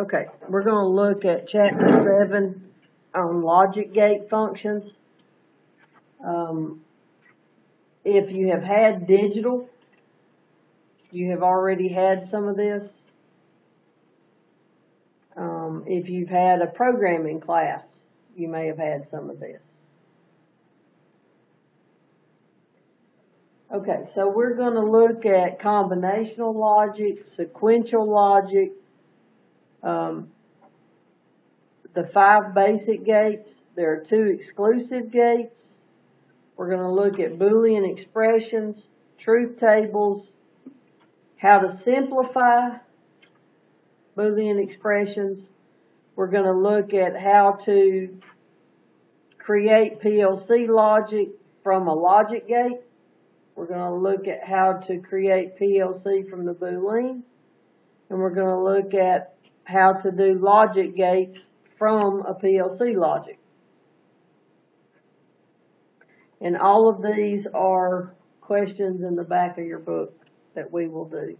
Okay, we're gonna look at chapter seven on logic gate functions. Um, if you have had digital, you have already had some of this. Um, if you've had a programming class, you may have had some of this. Okay, so we're gonna look at combinational logic, sequential logic, um, the five basic gates. There are two exclusive gates. We're going to look at Boolean expressions, truth tables, how to simplify Boolean expressions. We're going to look at how to create PLC logic from a logic gate. We're going to look at how to create PLC from the Boolean. And we're going to look at how to do logic gates from a PLC logic. And all of these are questions in the back of your book that we will do.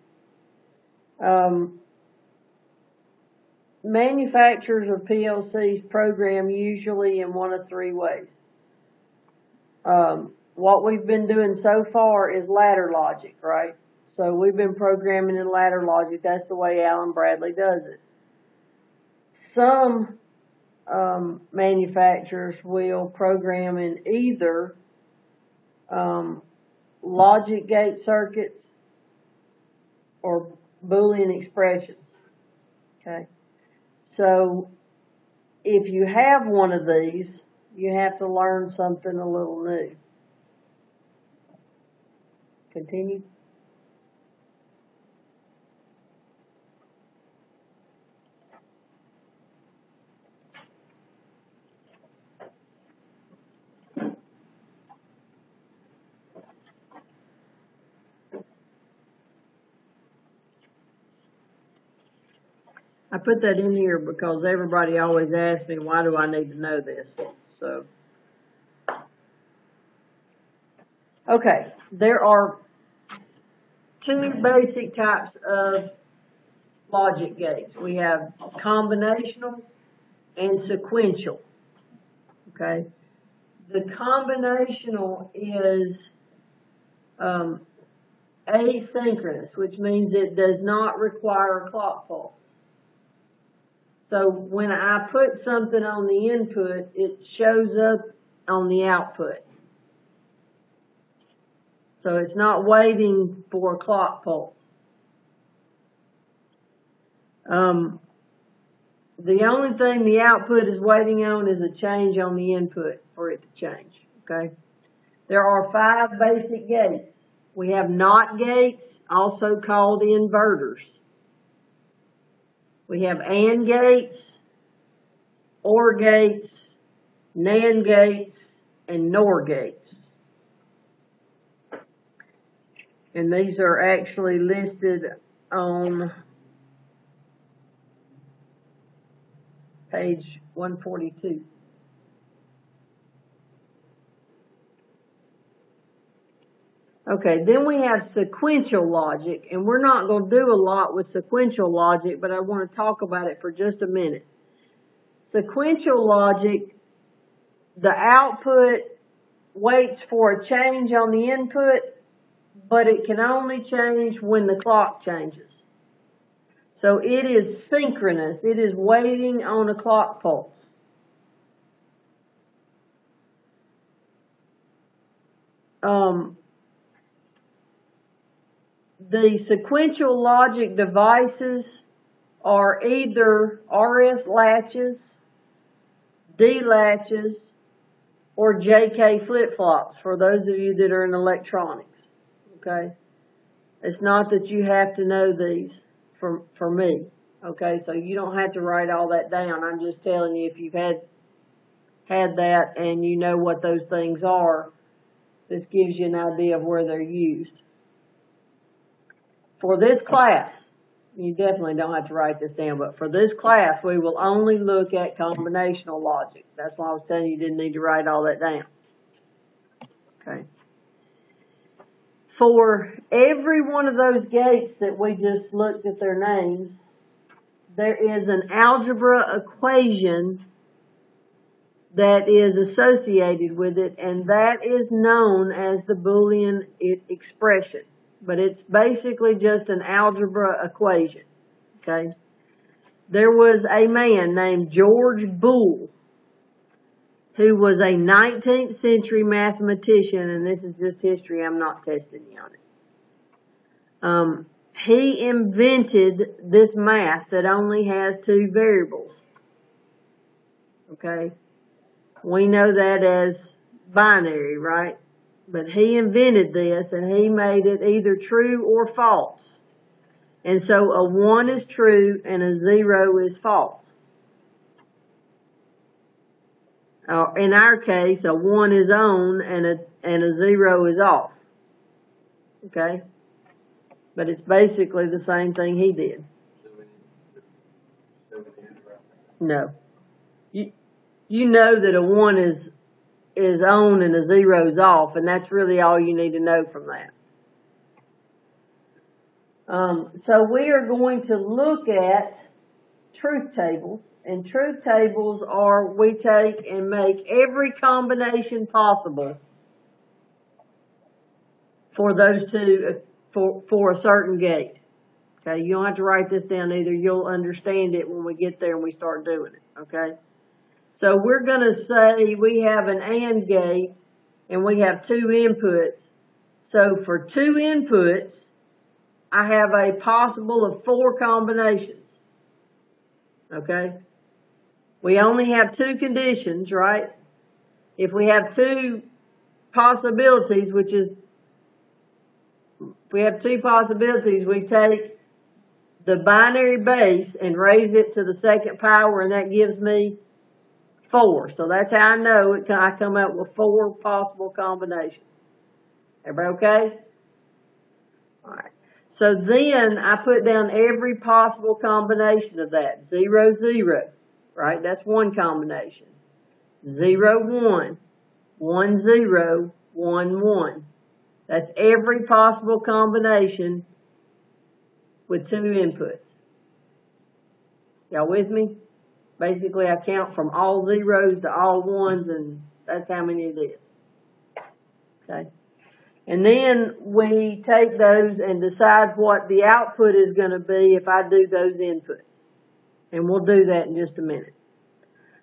Um, manufacturers of PLCs program usually in one of three ways. Um, what we've been doing so far is ladder logic, right? So we've been programming in ladder logic. That's the way Allen Bradley does it. Some um, manufacturers will program in either um, logic gate circuits or Boolean expressions. Okay. So if you have one of these, you have to learn something a little new. Continue. I put that in here because everybody always asks me, why do I need to know this? So, okay, there are two basic types of logic gates. We have combinational and sequential. Okay, the combinational is um, asynchronous, which means it does not require a clock pulse. So when I put something on the input, it shows up on the output. So it's not waiting for a clock pulse. Um, the only thing the output is waiting on is a change on the input for it to change. Okay. There are five basic gates. We have NOT gates, also called inverters. We have AND gates, OR gates, NAND gates, and NOR gates. And these are actually listed on page 142. Okay, then we have sequential logic, and we're not going to do a lot with sequential logic, but I want to talk about it for just a minute. Sequential logic, the output waits for a change on the input, but it can only change when the clock changes. So it is synchronous. It is waiting on a clock pulse. Um, the sequential logic devices are either RS latches, D latches, or JK flip-flops for those of you that are in electronics. Okay? It's not that you have to know these for, for me. Okay, so you don't have to write all that down. I'm just telling you if you've had had that and you know what those things are, this gives you an idea of where they're used. For this class, you definitely don't have to write this down, but for this class, we will only look at combinational logic. That's why I was telling you you didn't need to write all that down. Okay. For every one of those gates that we just looked at their names, there is an algebra equation that is associated with it, and that is known as the Boolean expression. But it's basically just an algebra equation. Okay? There was a man named George Boole who was a 19th century mathematician, and this is just history, I'm not testing you on it. Um, he invented this math that only has two variables. Okay? We know that as binary, right? But he invented this and he made it either true or false. And so a 1 is true and a 0 is false. Uh, in our case, a 1 is on and a, and a 0 is off. Okay? But it's basically the same thing he did. No. You, you know that a 1 is, is on and a 0 is off, and that's really all you need to know from that. Um, so we are going to look at truth tables, and truth tables are we take and make every combination possible for those two for for a certain gate. Okay, you don't have to write this down either. You'll understand it when we get there and we start doing it. Okay. So we're going to say we have an AND gate and we have two inputs. So for two inputs, I have a possible of four combinations. Okay? We only have two conditions, right? If we have two possibilities, which is, if we have two possibilities, we take the binary base and raise it to the second power, and that gives me four. So that's how I know it, I come up with four possible combinations. Everybody okay? Alright. So then I put down every possible combination of that. Zero, zero, right? That's one combination. Zero, one. One, zero, one, one. That's every possible combination with two inputs. Y'all with me? Basically, I count from all zeros to all ones, and that's how many it is. Okay? And then we take those and decide what the output is going to be if I do those inputs. And we'll do that in just a minute.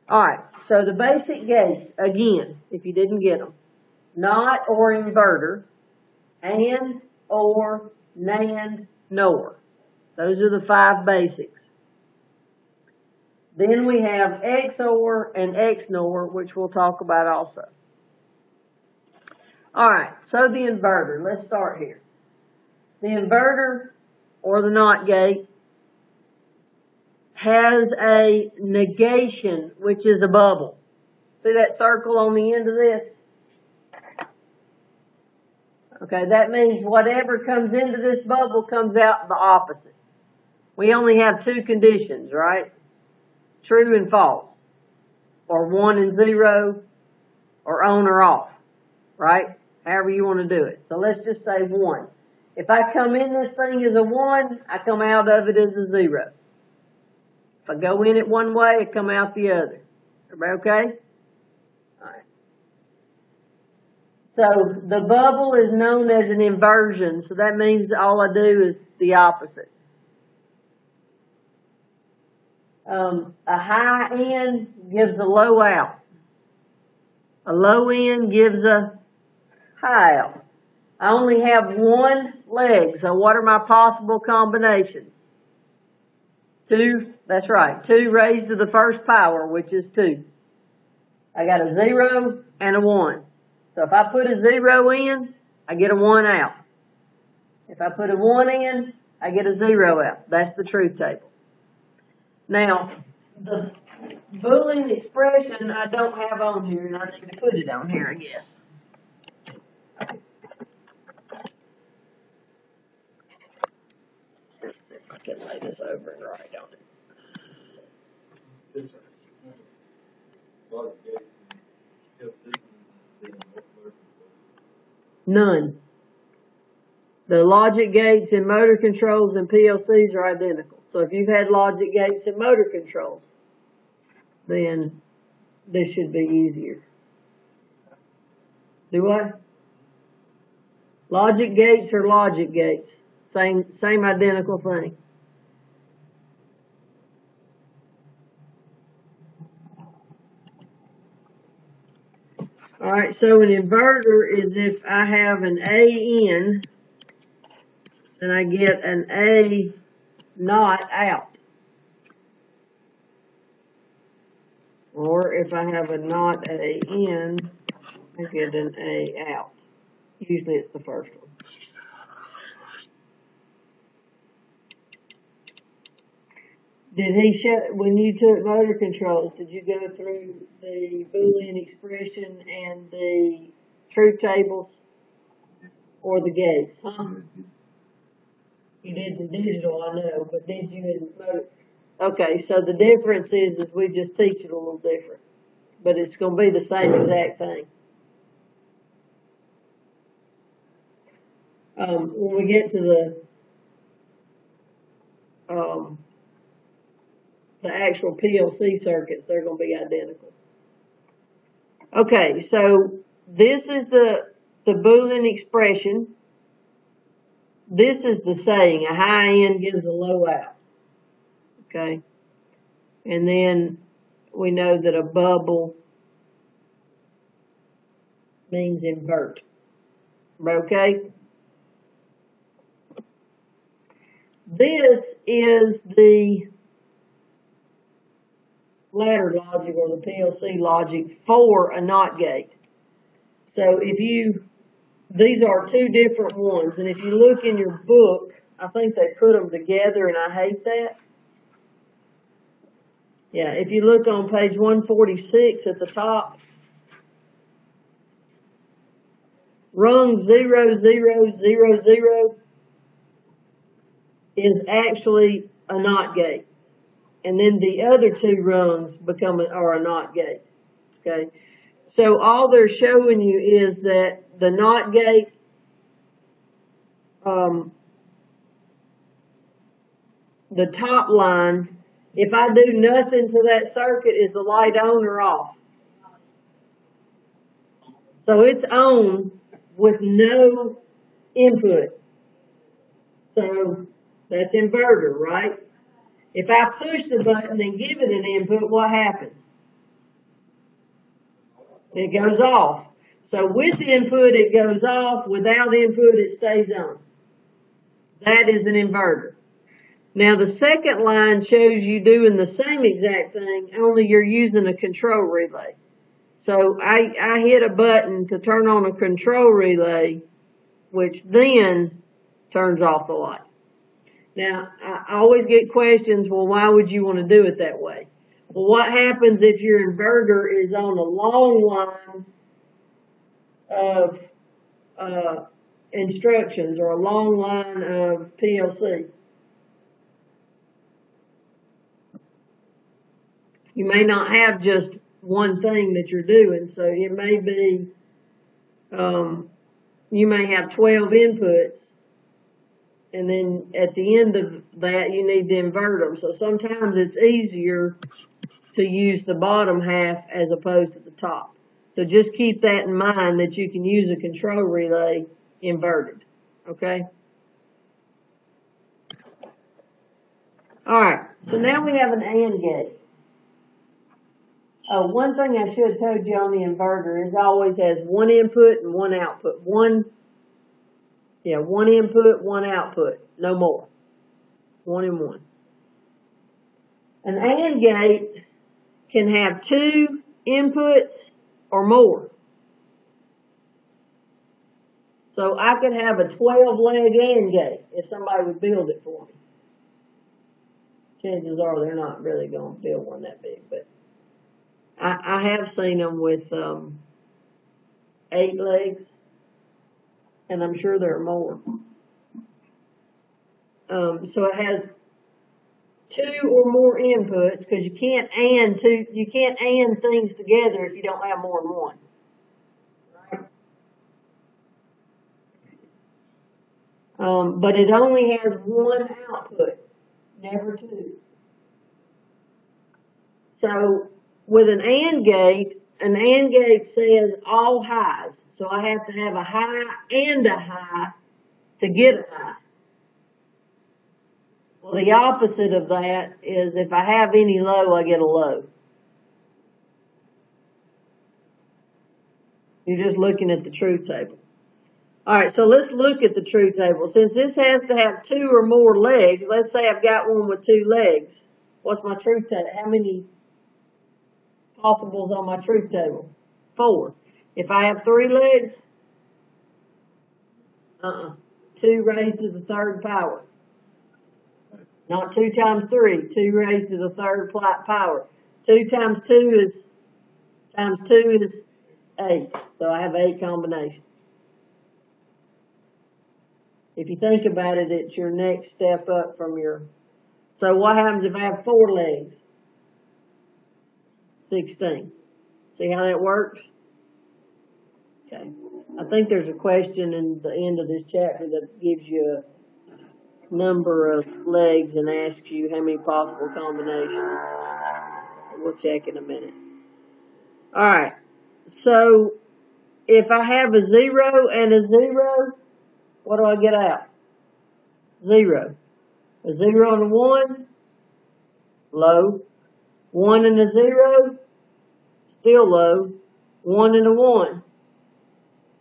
Alright, so the basic gates, again, if you didn't get them, not or inverter, and, or, NAND, NOR. Those are the five basics. Then we have XOR and XNOR, which we'll talk about also. Alright, so the inverter, let's start here. The inverter, or the NOT gate, has a negation, which is a bubble. See that circle on the end of this? Okay, that means whatever comes into this bubble comes out the opposite. We only have two conditions, right? True and false. Or one and zero, or on or off, right? However you want to do it. So let's just say one. If I come in this thing as a one, I come out of it as a zero. If I go in it one way, I come out the other. Everybody okay? Alright. So the bubble is known as an inversion, so that means all I do is the opposite. Um, a high end gives a low out. A low end gives a high out. I only have one leg, so what are my possible combinations? Two, that's right, two raised to the first power, which is two. I got a zero and a one. So if I put a zero in, I get a one out. If I put a one in, I get a zero out. That's the truth table. Now, the Boolean expression I don't have on here, and I need to put it on here, I guess. Let's see if I can lay this over and write on it. None. The logic gates in motor controls and PLCs are identical. So if you've had logic gates and motor controls, then this should be easier. Do what? Logic gates are logic gates. Same, same identical thing. Alright, so an inverter is if I have an A in, and I get an A not out. Or if I have a not A in, I get an A out. Usually it's the first one. Did he show, when you took motor controls, did you go through the Boolean expression and the truth tables? Or the gates, huh? You did the digital, I know, but did you in motor? Okay, so the difference is, is we just teach it a little different. But it's gonna be the same exact thing. Um, when we get to the, um, the actual PLC circuits, they're gonna be identical. Okay, so this is the, the Boolean expression. This is the saying, a high end gives a low out. Okay? And then we know that a bubble means invert. Okay? This is the ladder logic or the PLC logic for a NOT gate. So if you, these are two different ones, and if you look in your book, I think they put them together and I hate that. Yeah, if you look on page 146 at the top, rung 0000 is actually a NOT gate. And then the other two rungs become are a NOT gate. Okay. So all they're showing you is that the NOT gate, um, the top line, if I do nothing to that circuit, is the light on or off? So it's on with no input. So that's inverter, right? If I push the button and give it an input, what happens? It goes off. So with input, it goes off. Without input, it stays on. That is an inverter. Now the second line shows you doing the same exact thing, only you're using a control relay. So I, I hit a button to turn on a control relay, which then turns off the light. Now, I always get questions, well, why would you want to do it that way? Well, what happens if your inverter is on a long line of uh, instructions or a long line of PLC? You may not have just one thing that you're doing, so it may be, um, you may have 12 inputs and then at the end of that you need to invert them. So sometimes it's easier to use the bottom half as opposed to the top. So just keep that in mind that you can use a control relay inverted. Okay? Alright, so now we have an AND gate. Uh, one thing I should have told you on the inverter is it always has one input and one output. One yeah, one input, one output, no more. One and one. An AND gate can have two inputs or more. So I could have a 12 leg AND gate if somebody would build it for me. Chances are they're not really going to build one that big, but I, I have seen them with um, eight legs and I'm sure there are more. Um, so it has two or more inputs because you can't and two, you can't and things together if you don't have more than one. Um, but it only has one output, never two. So with an AND gate, an AND gate says all highs. So I have to have a high and a high to get a high. Well, the opposite of that is if I have any low, I get a low. You're just looking at the truth table. Alright, so let's look at the truth table. Since this has to have two or more legs, let's say I've got one with two legs. What's my truth table? How many possibles on my truth table? Four. If I have three legs, uh-uh, two raised to the third power. Not two times three, two raised to the third power. Two times two is, times two is eight. So I have eight combinations. If you think about it, it's your next step up from your, so what happens if I have four legs? 16. See how that works? Okay. I think there's a question in the end of this chapter that gives you a number of legs and asks you how many possible combinations. We'll check in a minute. Alright. So, if I have a zero and a zero, what do I get out? Zero. A zero and a one, low. One and a zero, still low. One and a one.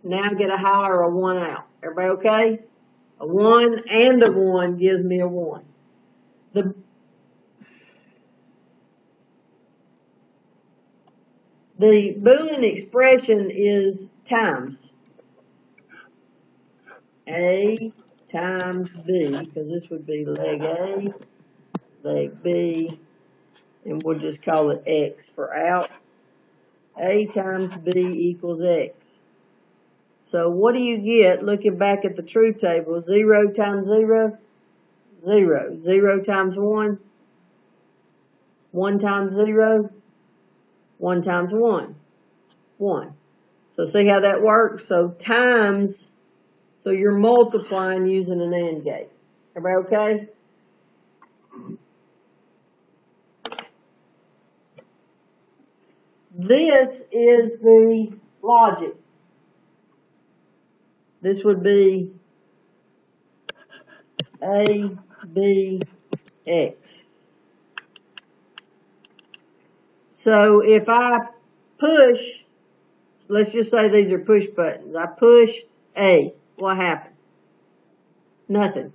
Now get a high or a one out. Everybody okay? A one and a one gives me a one. The The Boolean expression is times. A times B, because this would be leg A, leg B, and we'll just call it X for out. A times B equals X. So what do you get looking back at the truth table? 0 times 0? 0. 0 times 1? 1 times 0? 1 times 1? 1. So see how that works? So times, so you're multiplying using an AND gate. Everybody okay? This is the logic. This would be A, B, X. So if I push, let's just say these are push buttons. I push A, what happens? Nothing.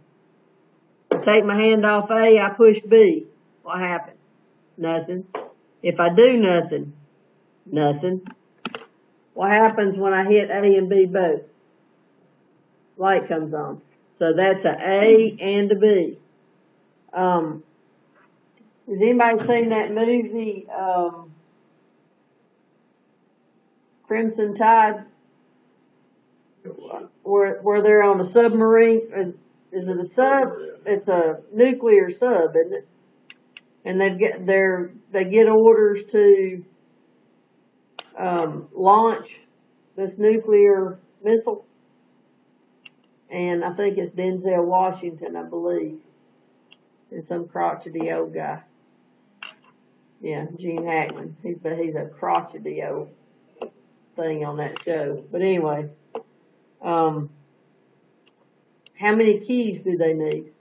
I take my hand off A, I push B, what happens? Nothing. If I do nothing, nothing. What happens when I hit A and B both? Light comes on. So that's a A and a B. Um, has anybody seen that movie, um, Crimson Tide? Where, where they're on a submarine? Is, is it a sub? It's a nuclear sub, isn't it? And they get their, they get orders to, um, launch this nuclear missile. And I think it's Denzel Washington, I believe. And some crotchety old guy. Yeah, Gene Hackman. He's but he's a crotchety old thing on that show. But anyway, um, how many keys do they need?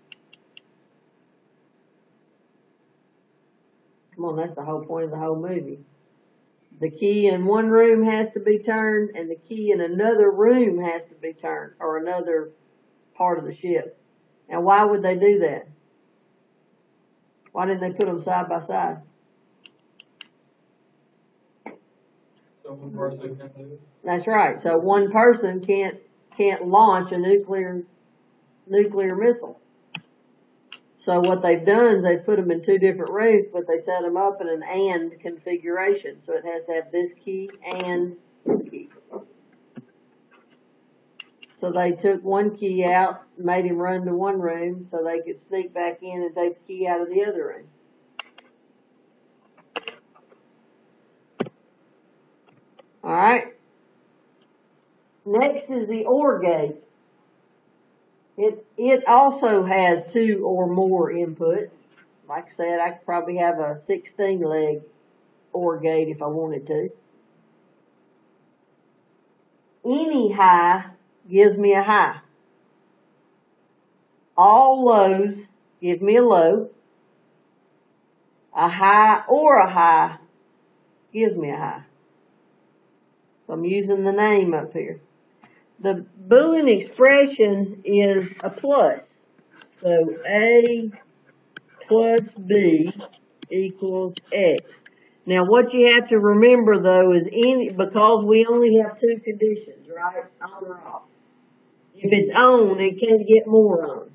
Come on, that's the whole point of the whole movie. The key in one room has to be turned, and the key in another room has to be turned, or another part of the ship. Now, why would they do that? Why didn't they put them side by side? So one person can do it? That's right. So one person can't can't launch a nuclear nuclear missile. So what they've done is they've put them in two different rooms, but they set them up in an AND configuration. So it has to have this key and key. So they took one key out, made him run to one room so they could sneak back in and take the key out of the other room. Alright. Next is the OR gate. It, it also has two or more inputs. Like I said, I could probably have a sixteen leg OR gate if I wanted to. Any high gives me a high. All lows give me a low. A high or a high gives me a high. So I'm using the name up here. The Boolean expression is a plus. So A plus B equals X. Now what you have to remember though is any, because we only have two conditions, right? On or off. If it's on, it can't get more on.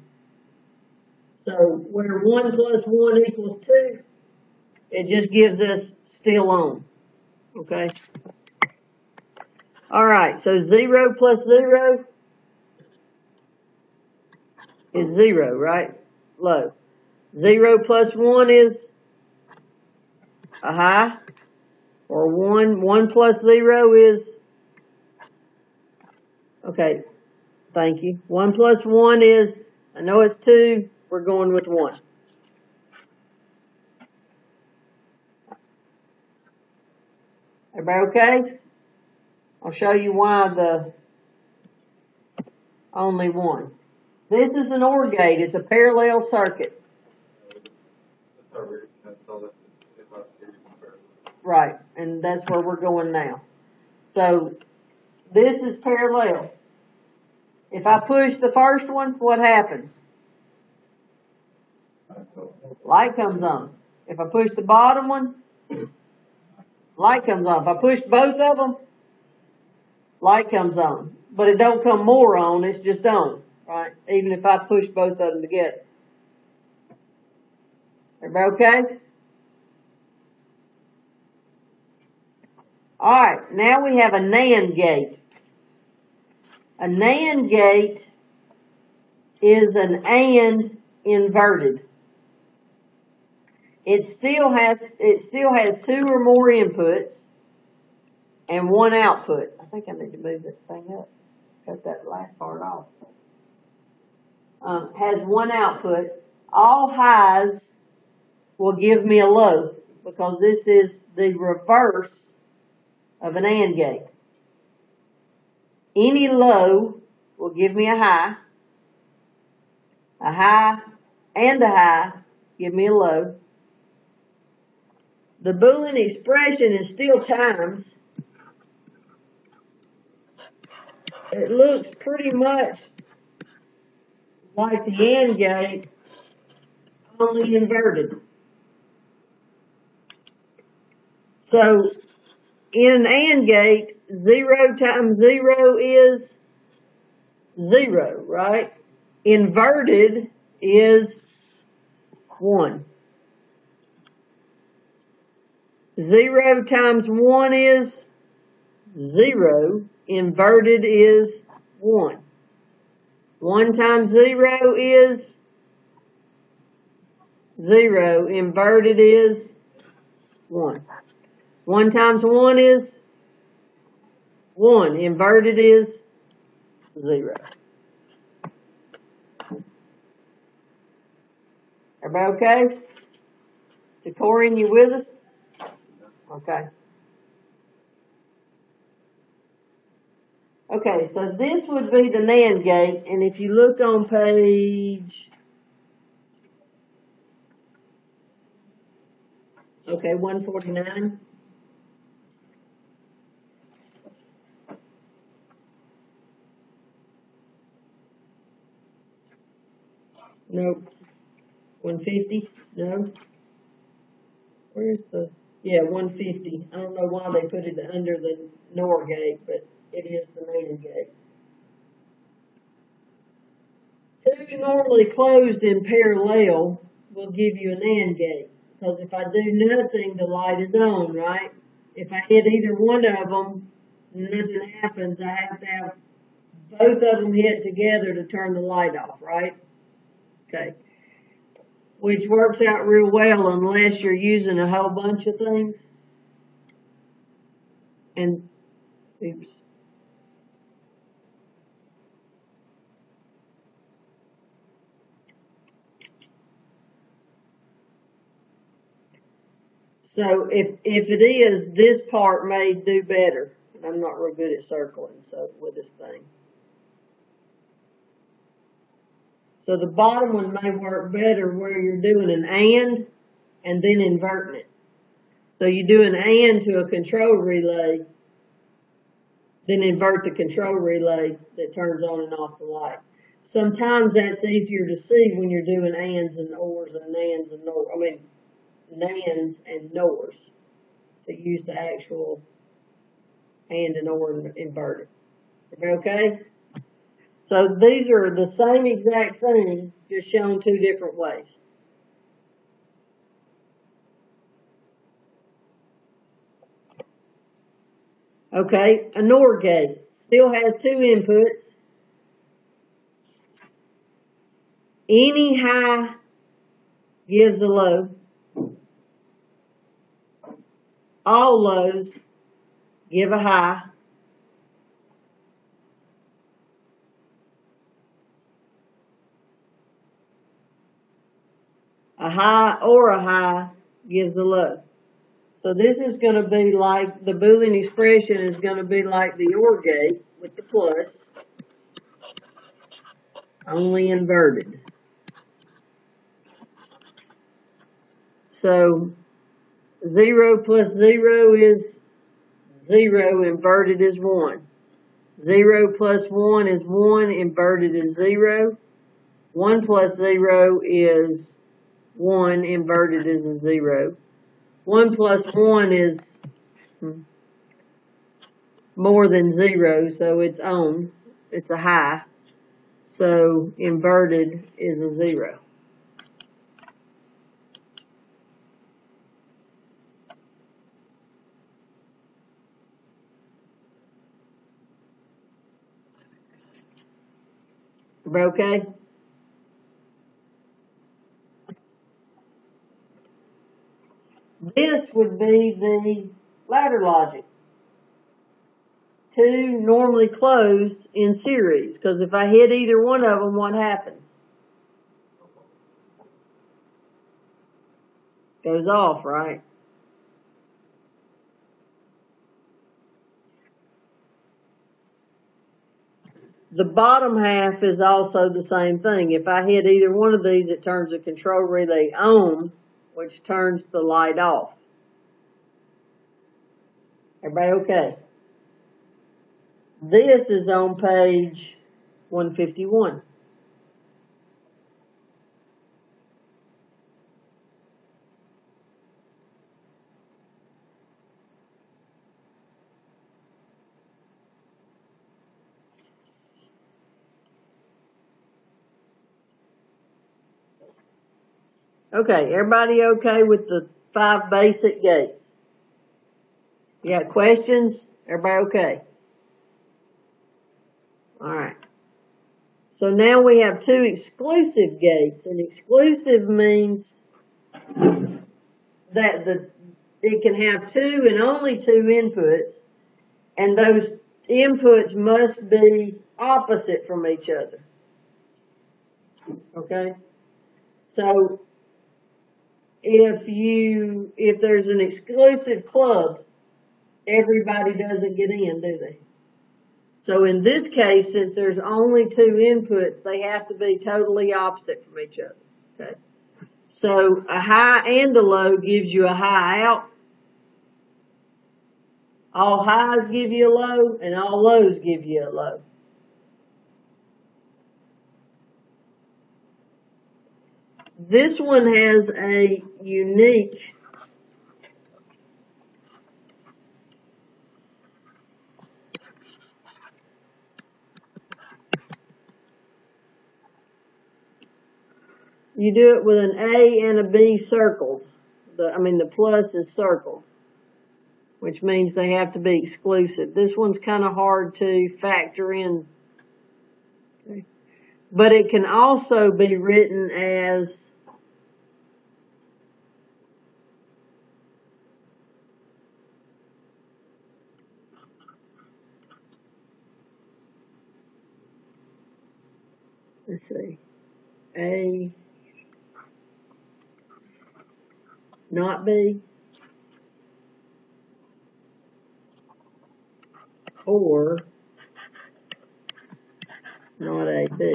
So where one plus one equals two, it just gives us still on. Okay? Alright, so zero plus zero is zero, right? Low. Zero plus one is a high. Or one, one plus zero is, okay, thank you. One plus one is, I know it's two, we're going with one. Everybody okay? I'll show you why the only one. This is an OR gate. It's a parallel circuit. Right, and that's where we're going now. So, this is parallel. If I push the first one, what happens? Light comes on. If I push the bottom one, light comes on. If I push both of them, light comes on. But it don't come more on, it's just on, right? Even if I push both of them together. Everybody okay? Alright, now we have a NAND gate. A NAND gate is an AND inverted. It still has, it still has two or more inputs and one output. I think I need to move that thing up. Cut that last part off. Um, has one output. All highs will give me a low because this is the reverse of an AND gate. Any low will give me a high. A high and a high give me a low. The Boolean expression is still times. It looks pretty much like the AND gate, only inverted. So, in an AND gate, zero times zero is zero, right? Inverted is one. Zero times one is zero. Inverted is one. One times zero is zero. Inverted is one. One times one is one. Inverted is zero. Everybody okay? Decorian, you with us? Okay. Okay, so this would be the NAND gate, and if you look on page, okay, one forty-nine. Nope. One fifty? No. Where's the, yeah, one fifty. I don't know why they put it under the NOR gate, but it is the NAND gate. Two normally closed in parallel will give you an AND gate. Because if I do nothing, the light is on, right? If I hit either one of them, nothing happens. I have to have both of them hit together to turn the light off, right? Okay. Which works out real well unless you're using a whole bunch of things. And, oops. So if, if it is, this part may do better. I'm not real good at circling, so with this thing. So the bottom one may work better where you're doing an and and then inverting it. So you do an and to a control relay, then invert the control relay that turns on and off the light. Sometimes that's easier to see when you're doing ands and ors and nans and nor, I mean, nans and nors. To use the actual and and or and invert it. Everybody okay? So these are the same exact thing, just shown two different ways. Okay, a NOR gate still has two inputs. Any high gives a low. All lows give a high. A high or a high gives a low. So this is going to be like, the Boolean expression is going to be like the OR gate with the plus, only inverted. So 0 plus 0 is 0, inverted is 1. 0 plus 1 is 1, inverted is 0. 1 plus 0 is 1, inverted is a 0. 1 plus 1 is more than 0, so it's on. It's a high. So inverted is a 0. Okay? This would be the ladder logic. Two normally closed in series, because if I hit either one of them, what happens? Goes off, right? The bottom half is also the same thing. If I hit either one of these, it turns the control relay on, which turns the light off. Everybody okay? This is on page 151. Okay, everybody okay with the five basic gates? You got questions? Everybody okay? Alright. So now we have two exclusive gates. And exclusive means that the it can have two and only two inputs and those inputs must be opposite from each other. Okay? So if you if there's an exclusive club, everybody doesn't get in, do they? So in this case, since there's only two inputs, they have to be totally opposite from each other. Okay. So a high and a low gives you a high out. All highs give you a low and all lows give you a low. This one has a unique you do it with an A and a B circled. The, I mean, the plus is circled, which means they have to be exclusive. This one's kind of hard to factor in. Okay. But it can also be written as A not B? Or not A B.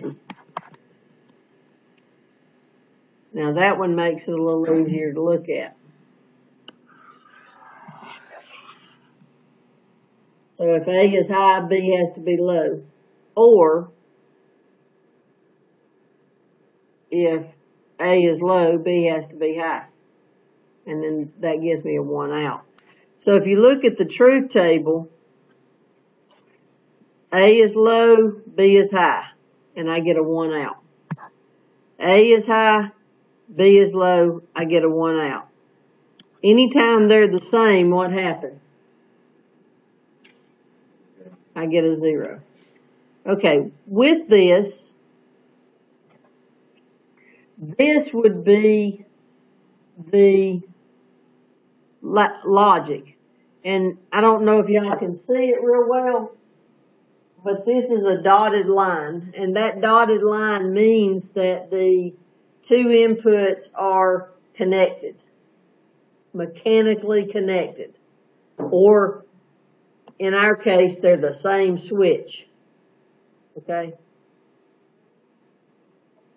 Now that one makes it a little easier to look at. So if A is high, B has to be low. Or if A is low, B has to be high. And then that gives me a one out. So if you look at the truth table, A is low, B is high, and I get a one out. A is high, B is low, I get a one out. Anytime they're the same, what happens? I get a zero. Okay, with this, this would be the logic. And I don't know if y'all can see it real well, but this is a dotted line. And that dotted line means that the two inputs are connected, mechanically connected. Or in our case, they're the same switch. Okay?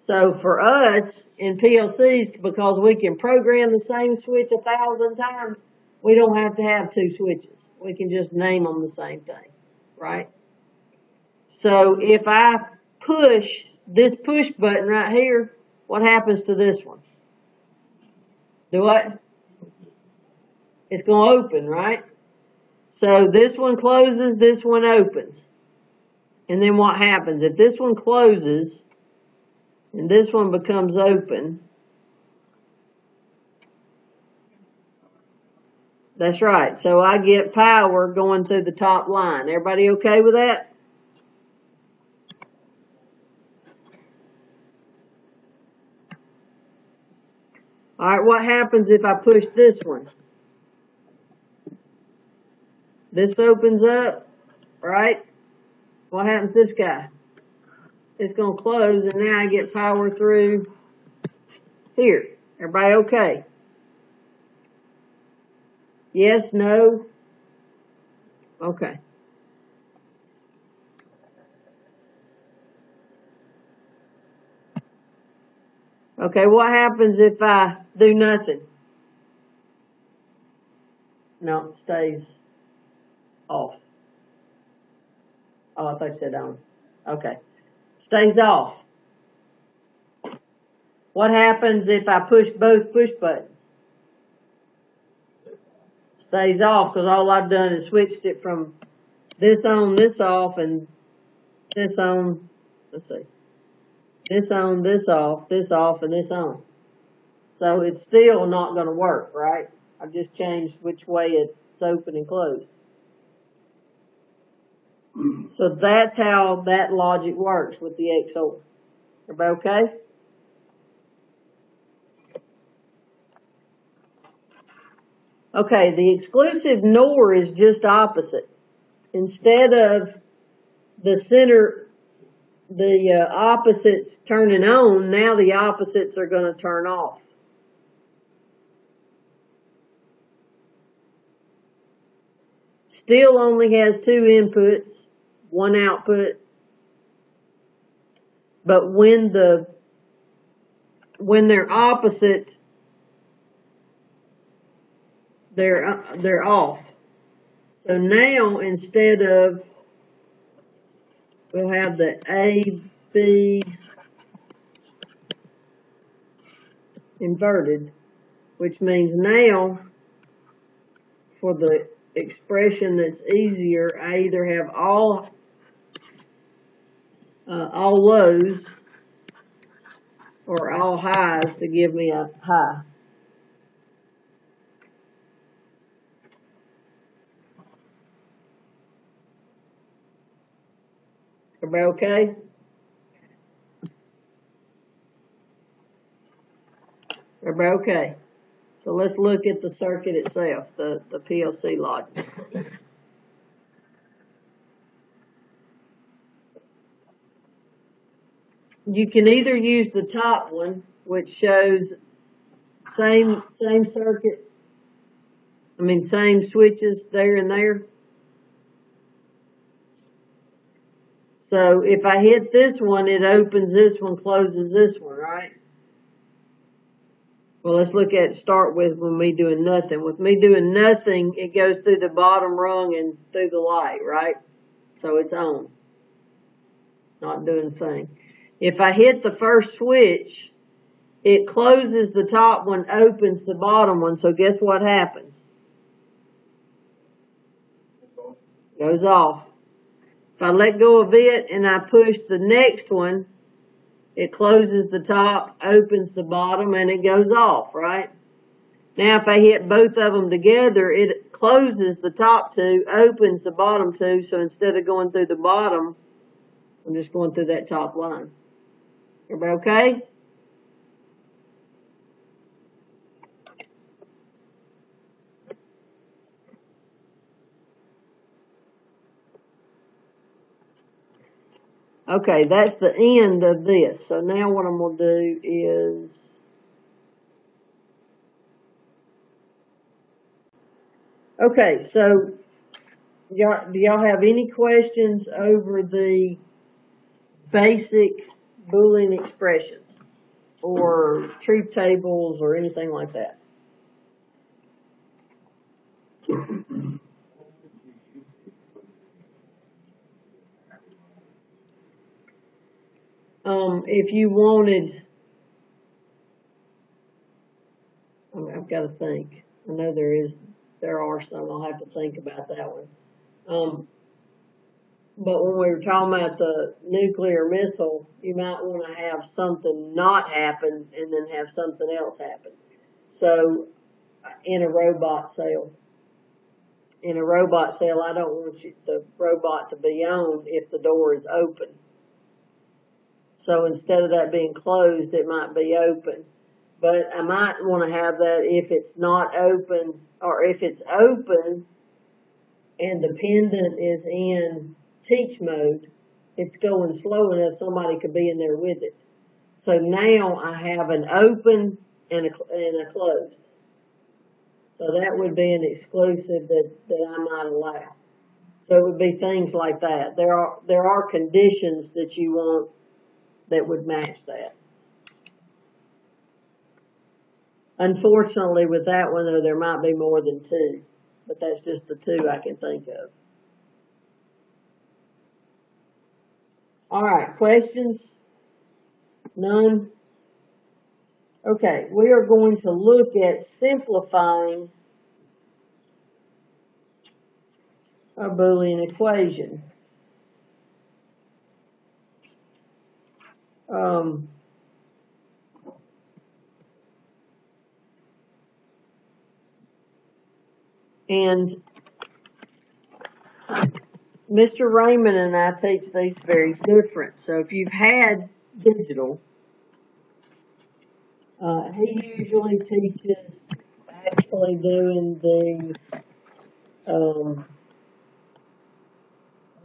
So for us in PLCs, because we can program the same switch a thousand times, we don't have to have two switches. We can just name them the same thing, right? So if I push this push button right here, what happens to this one? Do what? It's going to open, right? So this one closes, this one opens. And then what happens? If this one closes and this one becomes open, that's right. So I get power going through the top line. Everybody okay with that? All right, what happens if I push this one? This opens up, right? What happens to this guy? It's going to close, and now I get power through here. Everybody okay? Yes, no? Okay. Okay, what happens if I do nothing? No, it stays off. Oh, I thought you said on. Okay. Stays off. What happens if I push both push buttons? Stays off because all I've done is switched it from this on, this off, and this on, let's see, this on, this off, this off, and this on. So it's still not going to work, right? I've just changed which way it's open and closed. So that's how that logic works with the XOR. Everybody okay? Okay, the exclusive NOR is just opposite. Instead of the center, the uh, opposites turning on, now the opposites are going to turn off. Still only has two inputs, one output. But when the, when they're opposite, they're, uh, they're off. So now instead of, we'll have the A, B inverted, which means now for the expression that's easier, I either have all uh, all lows or all highs to give me a high. Everybody okay? Everybody okay? So let's look at the circuit itself, the, the PLC logic. You can either use the top one, which shows same, same circuits, I mean, same switches there and there. So if I hit this one, it opens this one, closes this one, right? Well, let's look at, start with when me doing nothing. With me doing nothing, it goes through the bottom rung and through the light, right? So it's on. Not doing a thing. If I hit the first switch, it closes the top one, opens the bottom one, so guess what happens? Goes off. If I let go of it and I push the next one, it closes the top, opens the bottom, and it goes off, right? Now if I hit both of them together, it closes the top two, opens the bottom two, so instead of going through the bottom, I'm just going through that top line. Okay? Okay, that's the end of this. So now what I'm gonna do is Okay, so do y'all have any questions over the basic Boolean expressions or truth tables or anything like that? Um, if you wanted, I've got to think. I know there is, there are some. I'll have to think about that one. Um, but when we were talking about the nuclear missile, you might want to have something not happen and then have something else happen. So, in a robot cell, in a robot cell, I don't want you, the robot to be on if the door is open. So instead of that being closed, it might be open. But I might want to have that if it's not open or if it's open and the pendant is in teach mode, it's going slow enough somebody could be in there with it. So now I have an open and a, and a closed. So that would be an exclusive that, that I might allow. So it would be things like that. There are, there are conditions that you want that would match that. Unfortunately, with that one though, there might be more than two, but that's just the two I can think of. All right, questions? None? Okay, we are going to look at simplifying a Boolean equation. Um, and Mr. Raymond and I teach these very different. So if you've had digital, uh, he usually teaches actually doing the um,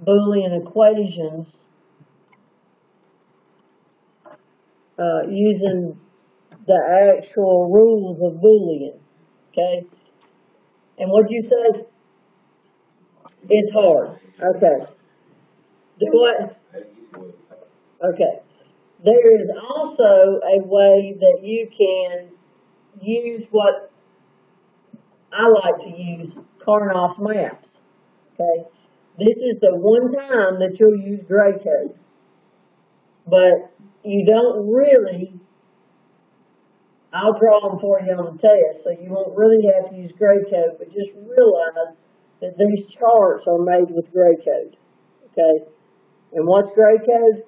Boolean equations uh, using the actual rules of Boolean. Okay? And what'd you say? It's hard. Okay. Do what? Okay. There is also a way that you can use what I like to use, Karnaugh's maps. Okay. This is the one time that you'll use gray code. But you don't really, I'll draw them for you on the test, so you won't really have to use gray code, but just realize that these charts are made with gray code. Okay? And what's gray code?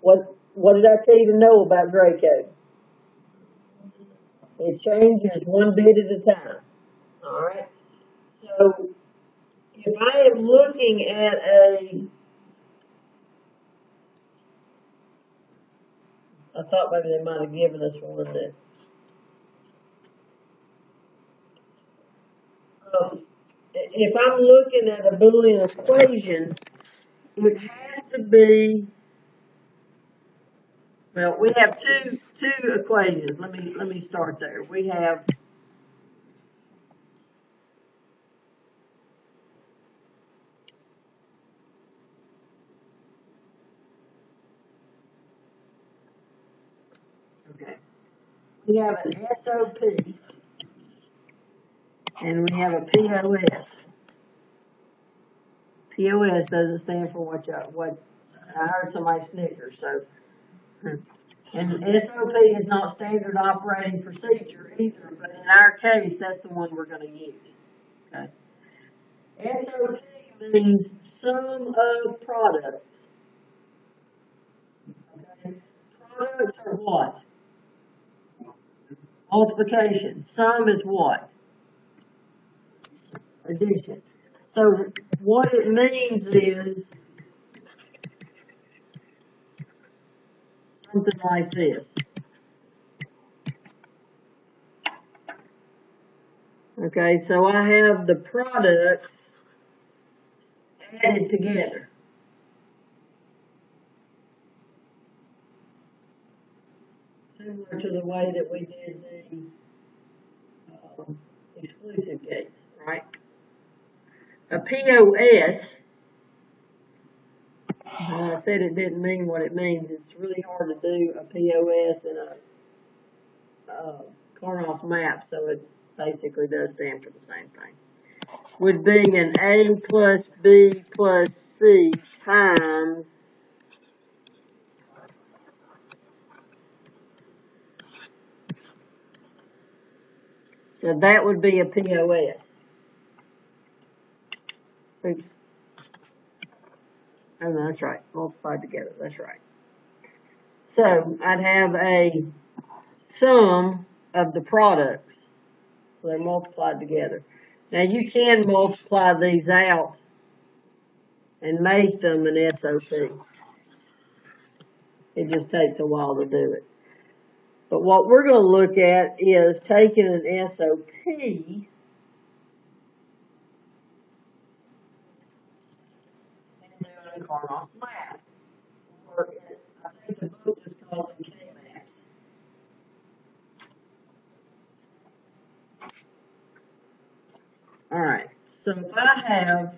What what did I tell you to know about gray code? It changes one bit at a time. Alright? So if I am looking at a I thought maybe they might have given us one that If I'm looking at a Boolean equation, it has to be, well, we have two, two equations. Let me, let me start there. We have Okay. We have an SOP and we have a POS. POS doesn't stand for what you, what, I heard somebody snicker, so. And SOP is not standard operating procedure either, but in our case, that's the one we're gonna use, okay? SOP means sum of products. Okay, products are what? Multiplication, sum is what? Addition. So what it means is something like this. Okay, so I have the products added together. Similar to the way that we did the, um, exclusive case, right? A POS, and I said it didn't mean what it means, it's really hard to do a POS in a, uh, Karnaugh's map, so it basically does stand for the same thing. Would be an A plus B plus C times So that would be a POS. Oops. Oh, that's right. Multiplied together. That's right. So I'd have a sum of the products. So they're multiplied together. Now you can multiply these out and make them an SOP. It just takes a while to do it. But what we're going to look at is taking an SOP a Karnaugh's. Or I think the book is called the K-maps. Alright, so if I have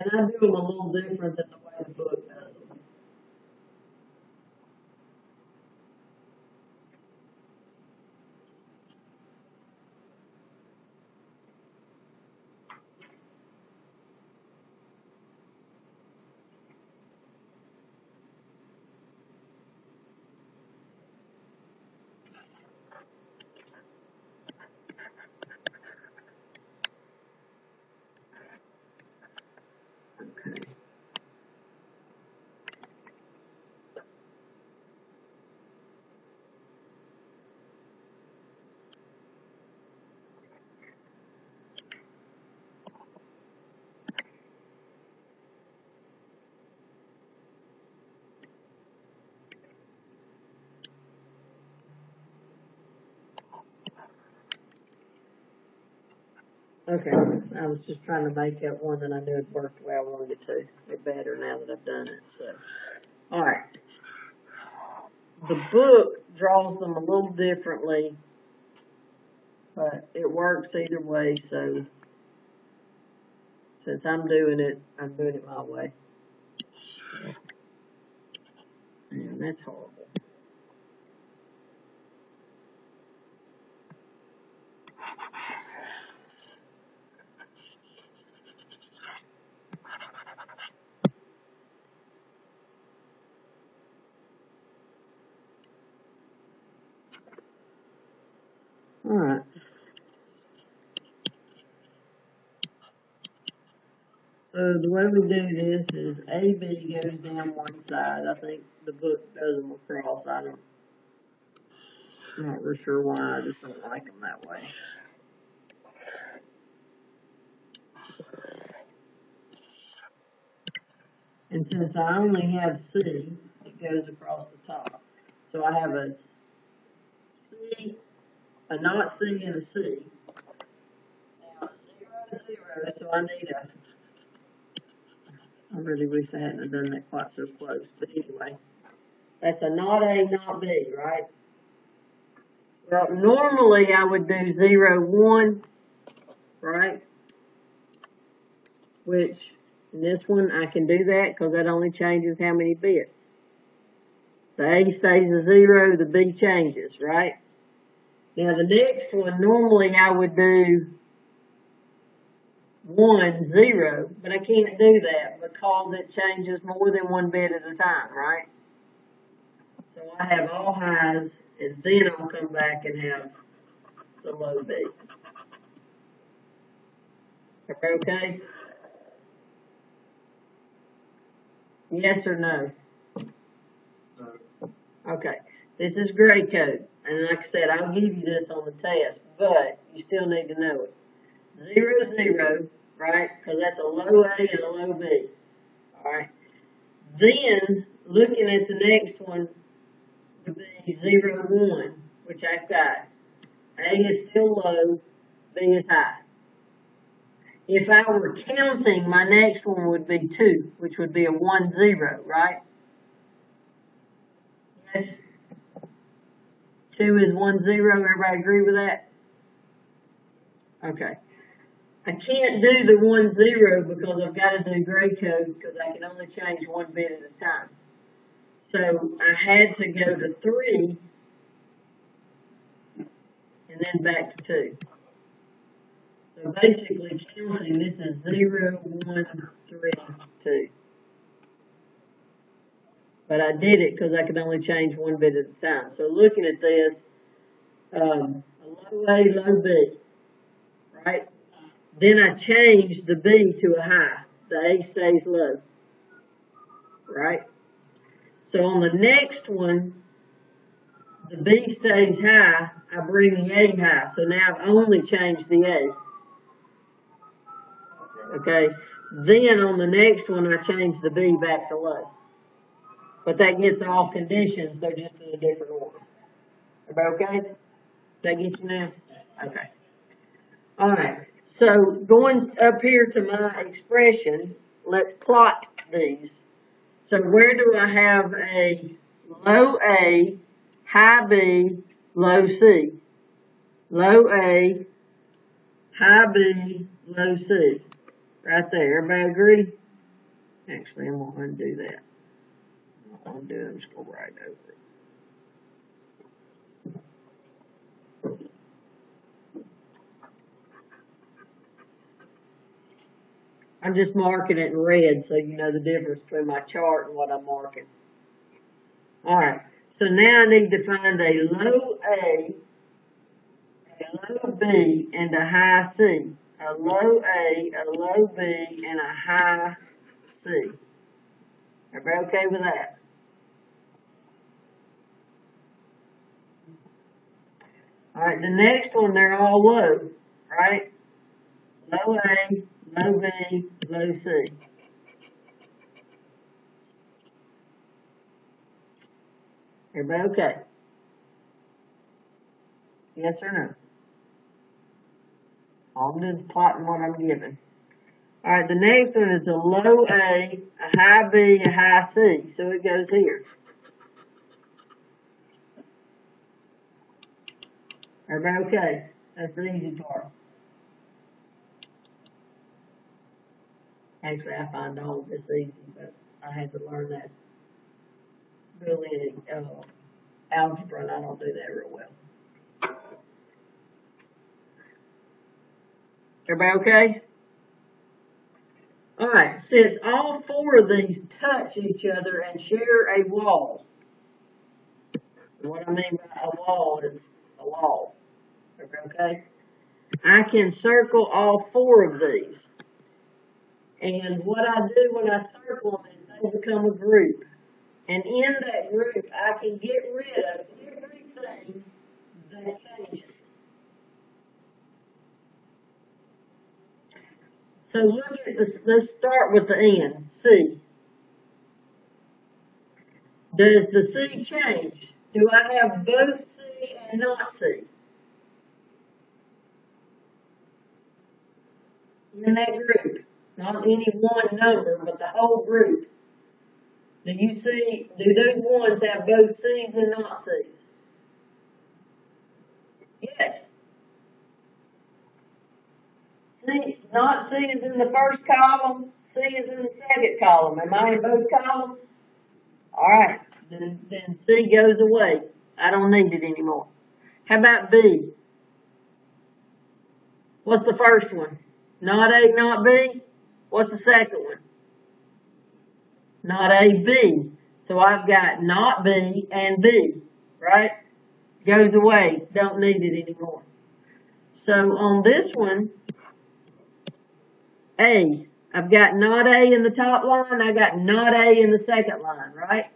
And I do them a little different than the way the book. does Okay, I was just trying to make that one that I knew had worked the way I wanted it to. It better now that I've done it, so. Alright. The book draws them a little differently, but it works either way, so. Since I'm doing it, I'm doing it my way. Man, that's horrible. Alright. So the way we do this is AB goes down one side. I think the book does them across. I don't, I'm not real sure why. I just don't like them that way. And since I only have C, it goes across the top. So I have a C, a not C and a C. Now, zero, zero, so I need a I really wish I hadn't have done that quite so close, but anyway. That's a not A, not B, right? Well, normally I would do zero, one, right? Which, in this one, I can do that because that only changes how many bits. The A stays a zero, the B changes, right? Now the next one, normally I would do one, zero, but I can't do that because it changes more than one bit at a time, right? So I have all highs and then I'll come back and have the low B. Okay? Yes or no? No. Okay, this is gray code, and like I said, I'll give you this on the test, but you still need to know it. Zero, zero, right, cause that's a low A and a low B, alright? Then, looking at the next one, would be zero, one, which I've got. A is still low, B is high. If I were counting, my next one would be two, which would be a one, zero, right? Yes. Two is one zero, everybody agree with that? Okay. I can't do the one zero because I've gotta do gray code because I can only change one bit at a time. So I had to go to three and then back to two. So basically counting, this is zero, one, three, two. But I did it because I could only change one bit at a time. So looking at this, um, a low A, low B, right? Then I change the B to a high. The A stays low, right? So on the next one, the B stays high, I bring the A high. So now I've only changed the A. Okay, then on the next one, I change the B back to low. But that gets all conditions, they're just in a different order. Everybody okay? Does that get you now? Okay. Alright, so going up here to my expression, let's plot these. So where do I have a low A, high B, low C? Low A, high B, low C. Right there, everybody agree? Actually, I'm gonna undo that. I'm gonna do it, just go right over it. I'm just marking it in red so you know the difference between my chart and what I'm marking. Alright, so now I need to find a low A, a low B, and a high C. A low A, a low B, and a high C. Everybody okay with that? Alright, the next one, they're all low, right? Low A, low B, low C. Everybody okay? Yes or no? All I'm doing is plotting what I'm given. Alright, the next one is a low A, a high B, a high C. So it goes here. Everybody okay? That's the easy part. Actually, I find all of this easy, but I had to learn that Boolean, uh, algebra, and I don't do that real well. Everybody okay? Alright, since all four of these touch each other and share a wall, what I mean by a wall is a wall. Okay? I can circle all four of these. And what I do when I circle them is they become a group. And in that group, I can get rid of everything that changes. So look at this, let's start with the N, C. Does the C change? Do I have both C and not C? In that group, not any one number, but the whole group. Do you see, do those ones have both Cs and not Cs? Yes. C, not C is in the first column, C is in the second column. Am I in both columns? Alright, then, then C goes away. I don't need it anymore. How about B? What's the first one? Not A, not B? What's the second one? Not A, B. So I've got not B and B, right? Goes away, don't need it anymore. So on this one, A, I've got not A in the top line, I got not A in the second line, right?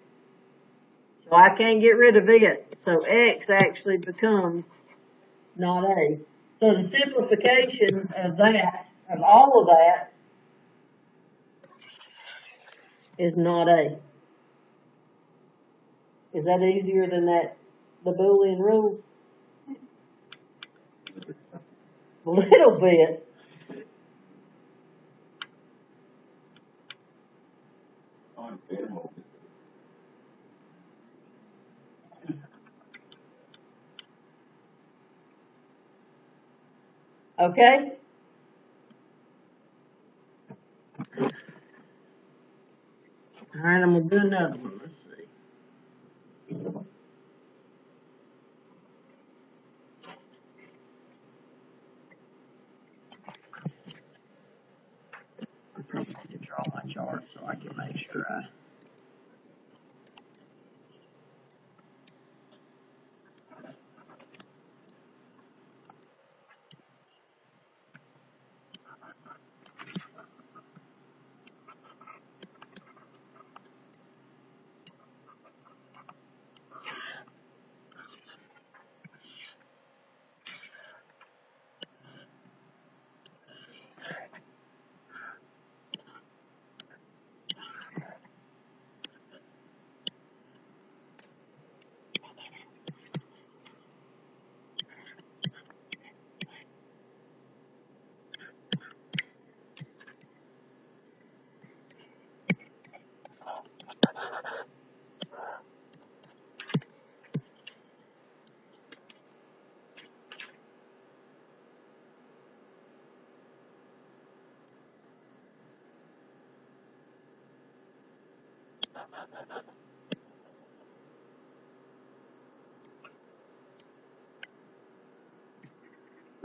So I can't get rid of it. So X actually becomes not A. So the simplification of that, of all of that, is not A. Is that easier than that, the Boolean rule? A little bit. Okay? Alright, I'm gonna do another one, let's see. I probably need to draw my chart so I can make sure I.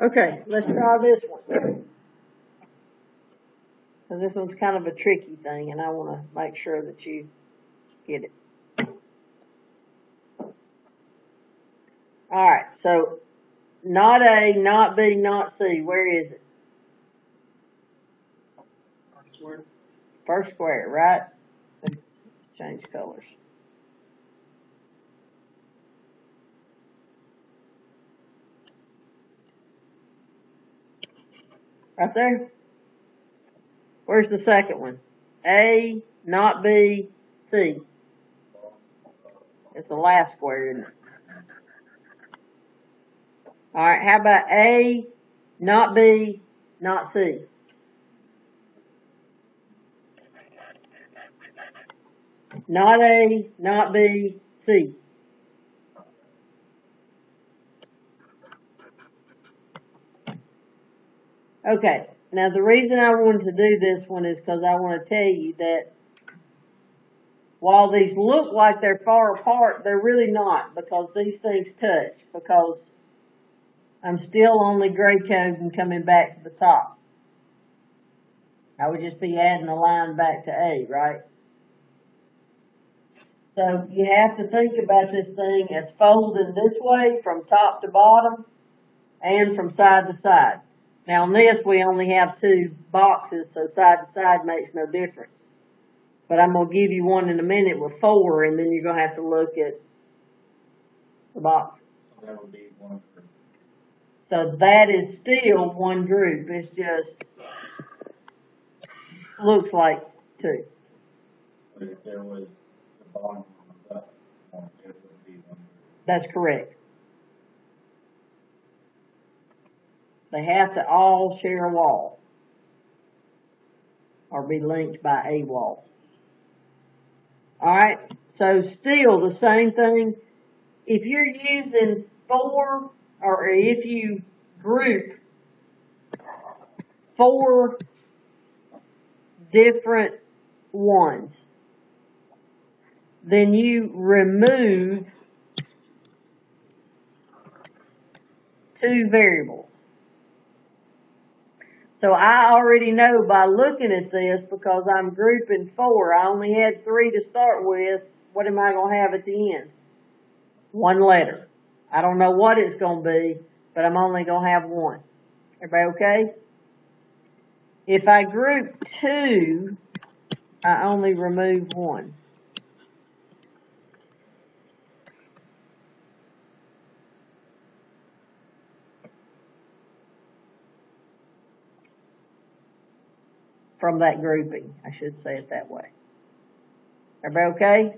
Okay, let's try this one. Cause this one's kind of a tricky thing and I wanna make sure that you get it. Alright, so not A, not B, not C, where is it? First square, right? Let's Change colors. Right there? Where's the second one? A, not B, C. It's the last square, isn't it? Alright, how about A, not B, not C? Not A, not B, C. Okay, now the reason I wanted to do this one is because I want to tell you that while these look like they're far apart, they're really not because these things touch because I'm still only gray coding coming back to the top. I would just be adding a line back to A, right? So you have to think about this thing as folding this way from top to bottom and from side to side. Now on this, we only have two boxes, so side to side makes no difference. But I'm gonna give you one in a minute with four, and then you're gonna have to look at the boxes. So that would be one for, So that is still one group, it's just, looks like two. but if there was the bottom one, it would be one. That's correct. They have to all share a wall. Or be linked by a wall. Alright, so still the same thing. If you're using four, or if you group four different ones, then you remove two variables. So I already know by looking at this, because I'm grouping four, I only had three to start with, what am I gonna have at the end? One letter. I don't know what it's gonna be, but I'm only gonna have one. Everybody okay? If I group two, I only remove one. From that grouping, I should say it that way. Everybody okay?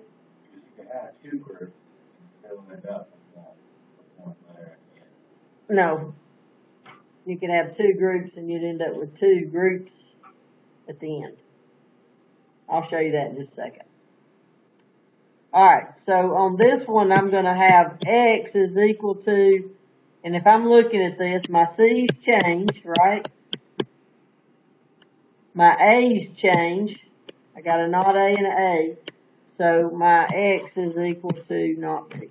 You could have two groups and still end up with one, with one letter at the end. No. You can have two groups and you'd end up with two groups at the end. I'll show you that in just a second. Alright, so on this one, I'm gonna have X is equal to, and if I'm looking at this, my C's changed, right? My A's change. I got a not A and an A. So my X is equal to not B.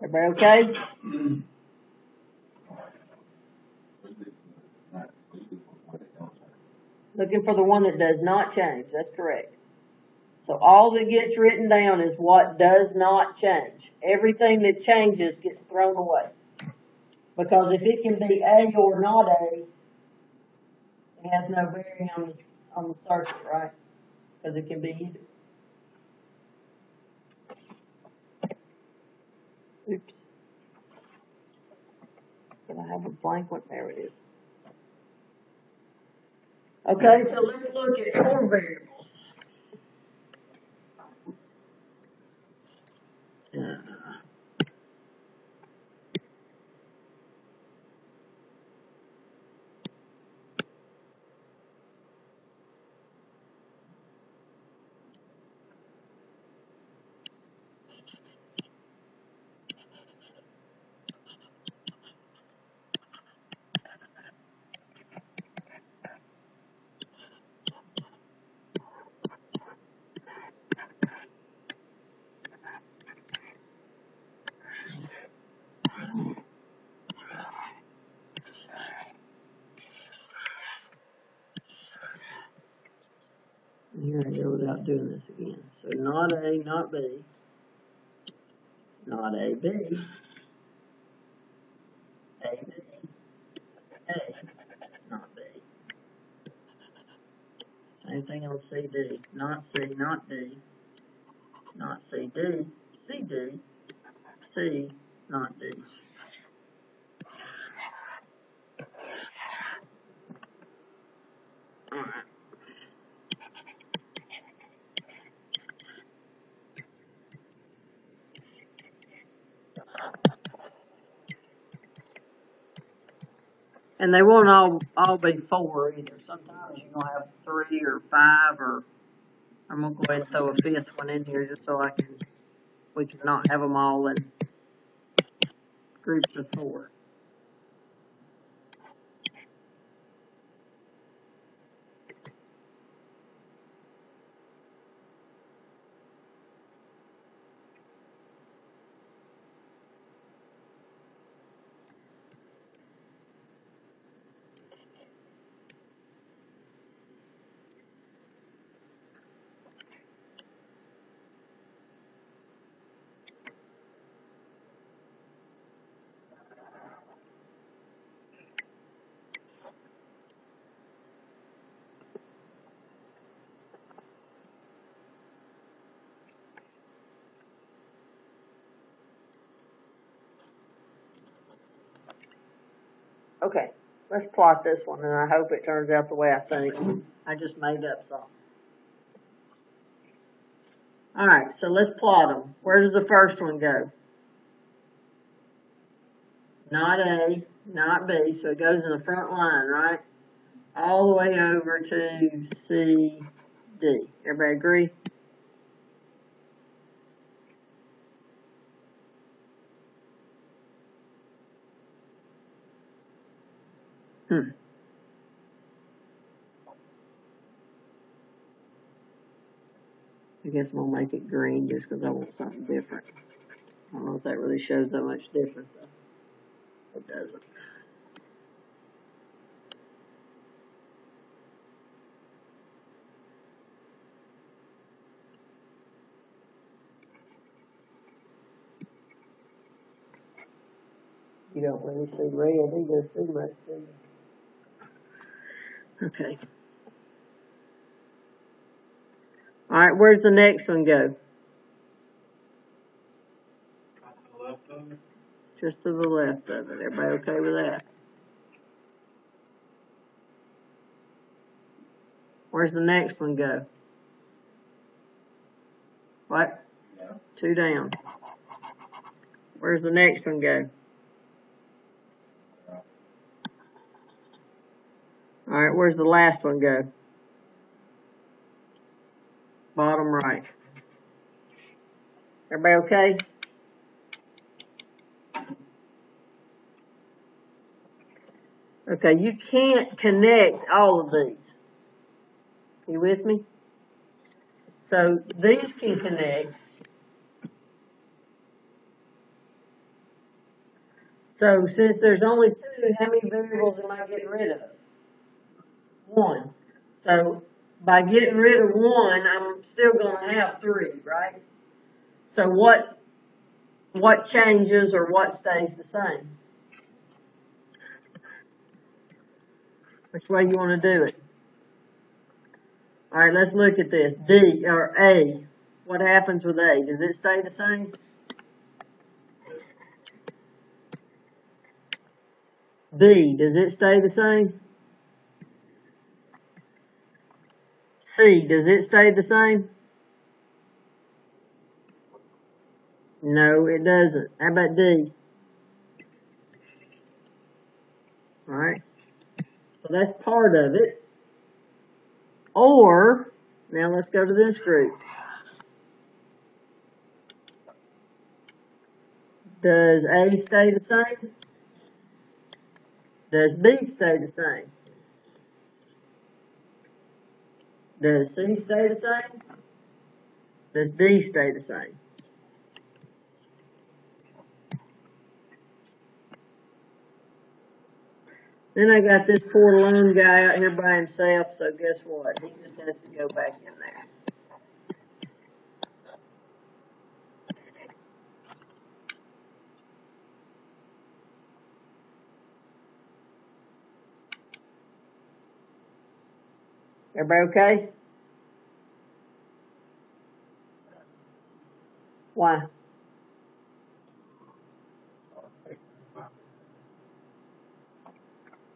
Everybody okay? Not, we do what it don't say. Looking for the one that does not change. That's correct. So all that gets written down is what does not change. Everything that changes gets thrown away. Because if it can be A or not A, it has no bearing on the, on the circuit, right? Because it can be either. Oops. Did I have a blank one? There it is. Okay, so let's look at four variables. Here I go without doing this again. So not A, not B. Not A, B. A, B. A, not B. Same thing on CD. Not C, not D. Not CD. CD. C, not D. And they won't all, all be four either. Sometimes you're gonna have three or five or, I'm gonna go ahead and throw a fifth one in here just so I can, we can not have them all in groups of four. Okay, let's plot this one and I hope it turns out the way I think. I just made up some. Alright, so let's plot them. Where does the first one go? not A, not B, so it goes in the front line, right? All the way over to C, D. Everybody agree? Hmm. I guess we'll make it green just because I want something different. I don't know if that really shows that much difference though. It doesn't. You don't really see red either too much, do you? Okay. Alright, where's the next one go? On the left of it, Just to the left of it. Everybody okay with that? Where's the next one go? What? yeah, Two down. Where's the next one go? Alright, where's the last one go? Bottom right. Everybody okay? Okay, you can't connect all of these. You with me? So these can connect. So since there's only two, how many variables am I getting rid of? One. So by getting rid of one, I'm still gonna have three, right? So what, what changes or what stays the same? Which way you wanna do it? Alright, let's look at this. D, or A. What happens with A? Does it stay the same? B, does it stay the same? C, does it stay the same? No, it doesn't. How about D? Alright. So that's part of it. Or, now let's go to this group. Does A stay the same? Does B stay the same? Does C stay the same? Does D stay the same? Then I got this poor lone guy out here by himself, so guess what? He just has to go back in there. Everybody okay? Why?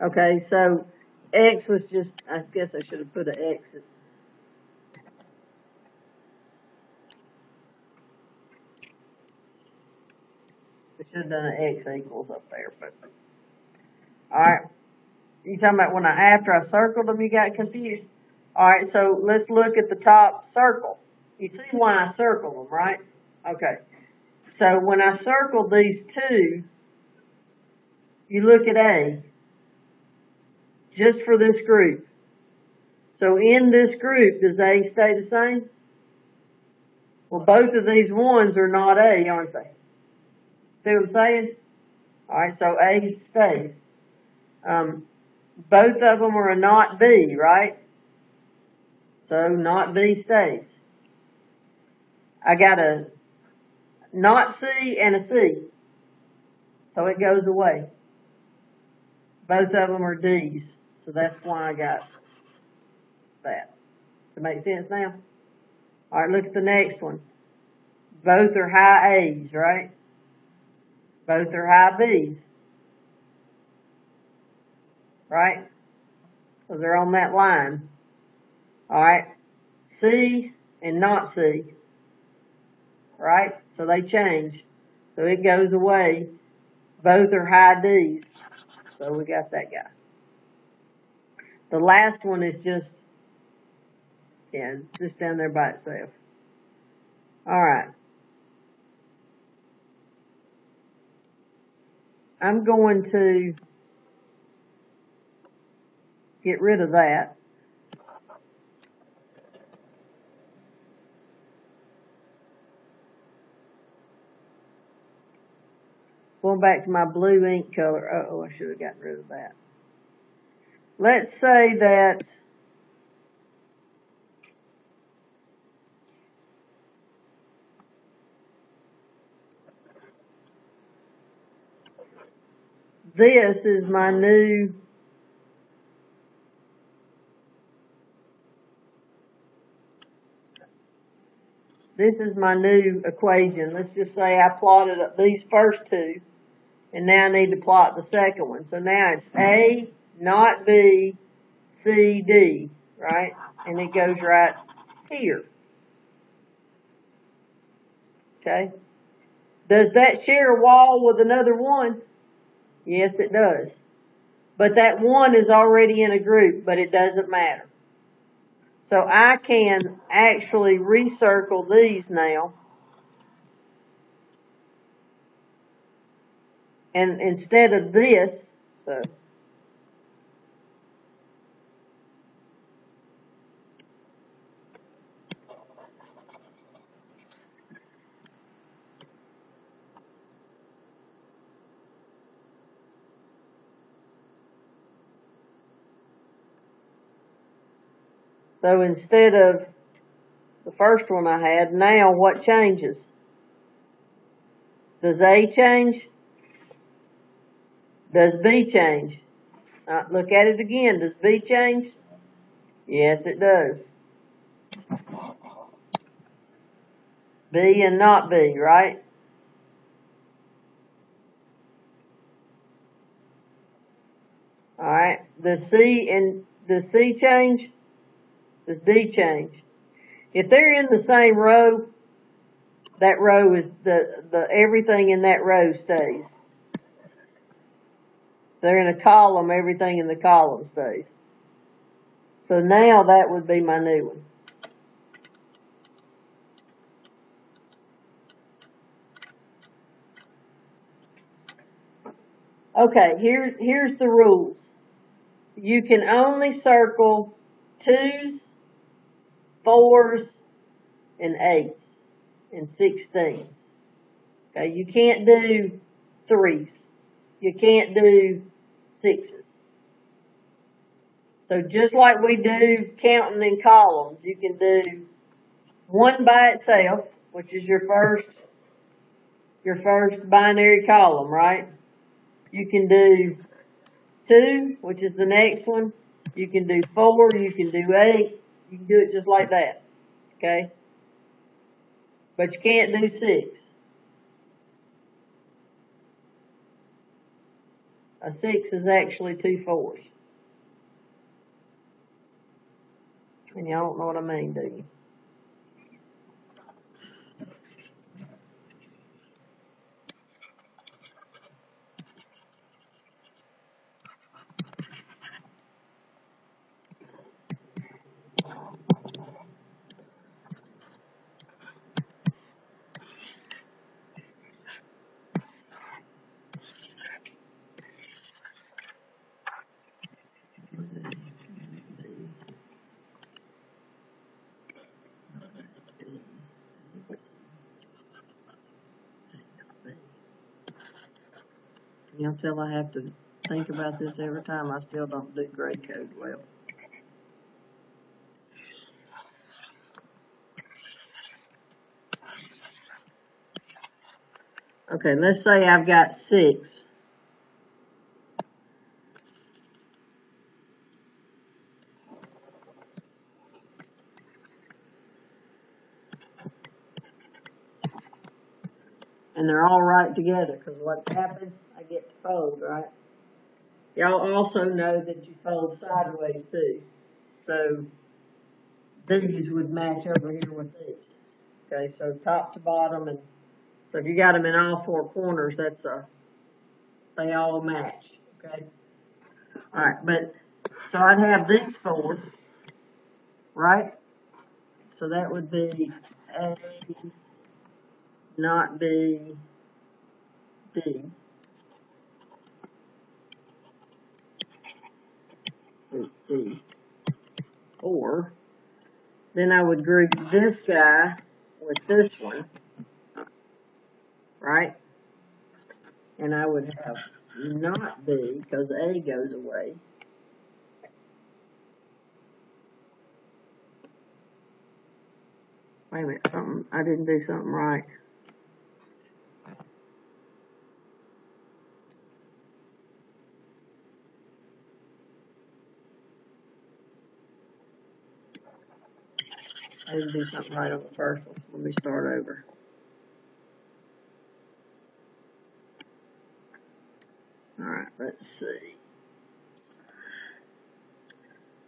Okay, so X was just, I guess I should have put an X. I should have done an X equals up there, but. Alright. You talking about when I, after I circled them, you got confused? Alright, so let's look at the top circle. You see why I circled them, right? Okay. So when I circled these two, you look at A, just for this group. So in this group, does A stay the same? Well, both of these ones are not A, aren't they? See what I'm saying? Alright, so A stays. Um, both of them are a not B, right? So not B stays. I got a not C and a C. So it goes away. Both of them are D's. So that's why I got that. Does it make sense now? Alright, look at the next one. Both are high A's, right? Both are high B's. Right? Because they're on that line. Alright? C and not C. Right? So they change. So it goes away. Both are high Ds, so we got that guy. The last one is just, yeah, it's just down there by itself. Alright. I'm going to get rid of that. Going back to my blue ink color. Uh-oh, I should have gotten rid of that. Let's say that this is my new this is my new equation. Let's just say I plotted up these first two and now I need to plot the second one. So now it's A, not B, C, D, right? And it goes right here. Okay? Does that share a wall with another one? Yes, it does. But that one is already in a group, but it doesn't matter. So I can actually recircle these now. And instead of this, so So instead of the first one I had, now what changes? Does A change? Does B change? Uh, look at it again. Does B change? Yes, it does. B and not B, right? Alright. Does C and, does C change? Does D change? If they're in the same row, that row is the, the, everything in that row stays. They're in a column, everything in the column stays. So now that would be my new one. Okay, here, here's the rules. You can only circle twos, fours, and eights, and sixteens. Okay, you can't do threes. You can't do sixes. So just like we do counting in columns, you can do one by itself, which is your first, your first binary column, right? You can do two, which is the next one. You can do four, you can do eight, you can do it just like that. Okay? But you can't do six. A six is actually two fours. And y'all don't know what I mean, do you? Till I have to think about this every time, I still don't do gray code well. Okay, let's say I've got six. And they're all right together, cause what happens, I get to fold, right? Y'all also know that you fold sideways too. So these would match over here with these. Okay, so top to bottom and, so if you got them in all four corners, that's a they all match, okay? Alright, but, so I'd have these four, right? So that would be A, not B, It's D. Or, then I would group this guy with this one, right? And I would have not B, because A goes away. Wait a minute, something, I didn't do something right. I didn't do something right on the first one. Let me start over. Alright, let's see.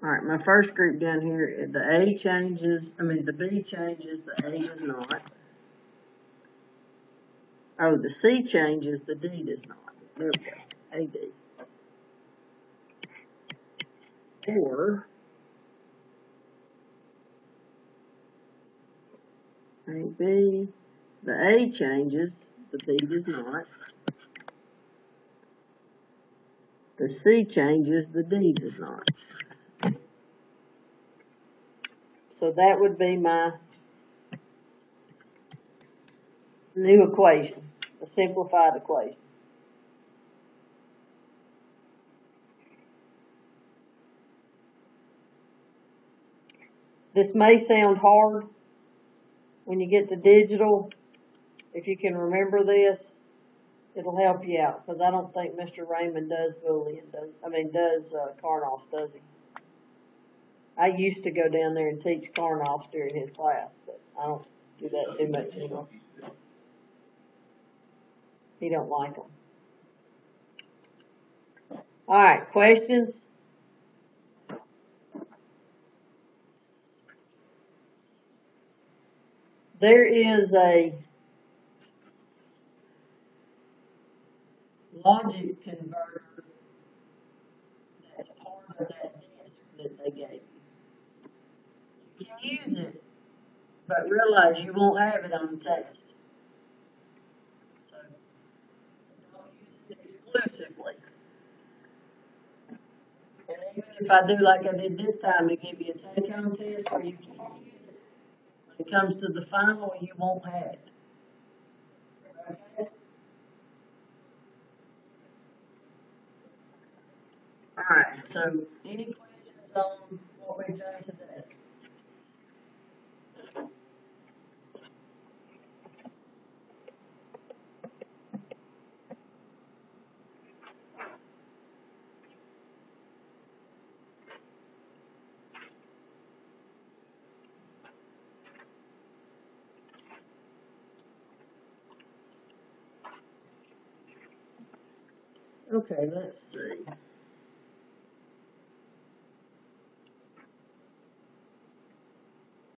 Alright, my first group down here, the A changes, I mean, the B changes, the A does not. Oh, the C changes, the D does not. There we go, AD. Or, AB, the A changes, the B does not. The C changes, the D does not. So that would be my new equation, a simplified equation. This may sound hard when you get to digital. If you can remember this, it'll help you out, because I don't think Mr. Raymond does Boolean, does, I mean, does, uh, Karnaugh, does he? I used to go down there and teach Karnaugh during his class, but I don't do that too much anymore. He don't like them. Alright, questions? There is a logic converter that's part of that disk that they gave you. You can use it, but realize you won't have it on the test. So, don't use it exclusively. And even if I do like I did this time, and give you a take-home test where you can use it, comes to the final, you won't have it. Alright, so any questions on what we've done today? Okay, let's see.